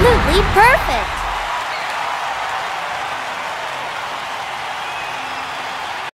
absolutely perfect!